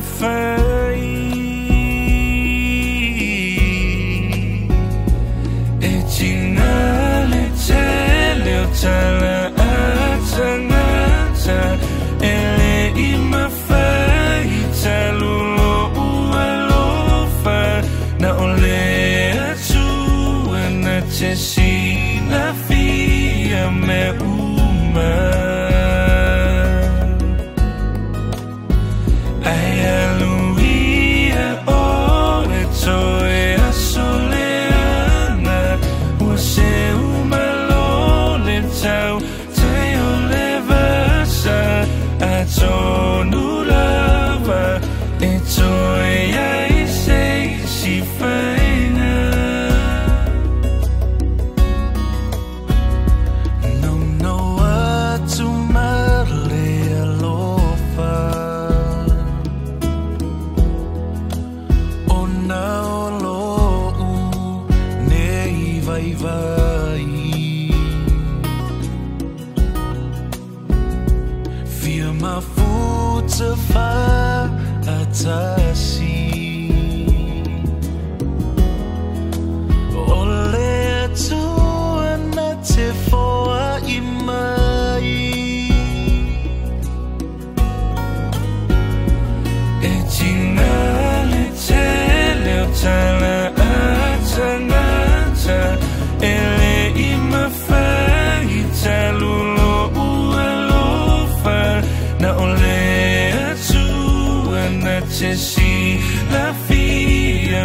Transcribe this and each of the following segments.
fair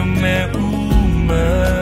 yang me umar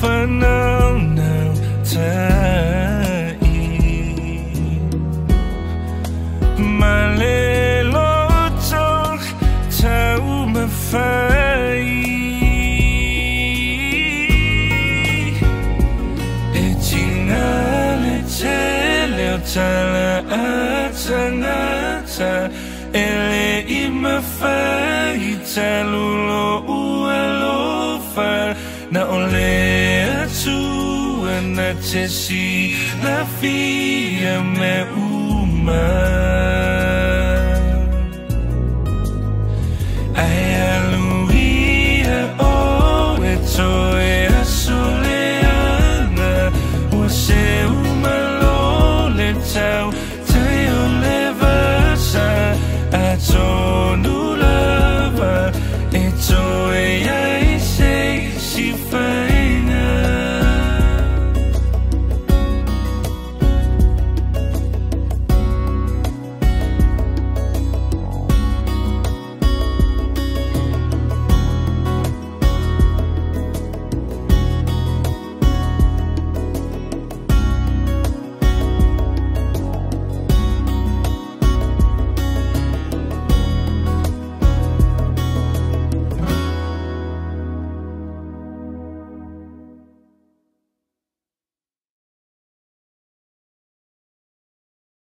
فنام نمتعي 말레로적 처음 파이 애칭나를 채려 잘라 아차나 차 엘레 이마 파이 잘루로 우엘로 파 나올레 na chesi na fia me umai